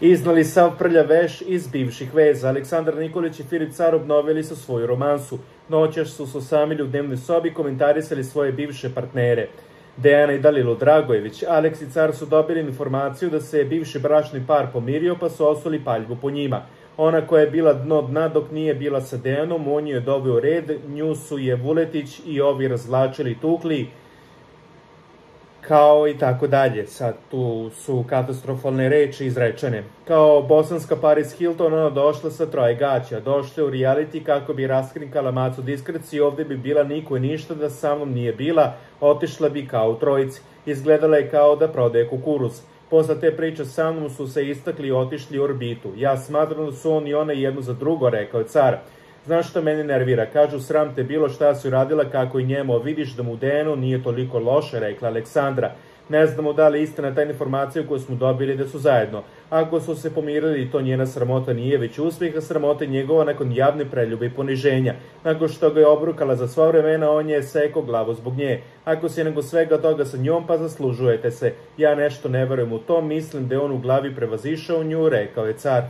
Iznali sav prlja veš iz bivših veza. Aleksandar Nikolić i Filip Car obnovili su svoju romansu. Noćaš su se osamili u dnevnoj sobi komentarisali svoje bivše partnere. Dejana i Dalilo Dragojević, Aleks i Car su dobili informaciju da se bivši bračni par pomirio pa su osuli paljbu po njima. Ona koja je bila dno dna dok nije bila sa Dejanom, on je doveo red, nju su je Vuletić i ovi razvlačili tukli, kao i tako dalje. Sad tu su katastrofalne reči izrečene. Kao bosanska Paris Hilton, ona došla sa troje gaća. Došla u reality kako bi raskrinkala macu diskreci, ovde bi bila niko i ništa da sa mnom nije bila, otišla bi kao u trojici. Izgledala je kao da prodaje kukuruz. Posle te priče sa mnom su se istakli i otišli u orbitu. Ja smatram da su on i ona jedno za drugo, rekao je car. Znaš šta mene nervira? Kažu sram te bilo šta si uradila kako i njemu, vidiš da mu Dejanu nije toliko loše, rekla Aleksandra. Ne znamo da li istina ta informacija koju smo dobili da su zajedno. Ako su se pomirili, to njena sramota nije, već uspeh, a sramota je njegova nakon javne preljube i poniženja. Nakon što ga je obrukala za sva vremena, on je seko glavu zbog nje. Ako si nego svega toga sa njom, pa zaslužujete se. Ja nešto ne verujem u to, mislim da je on u glavi prevazišao nju, rekao je car.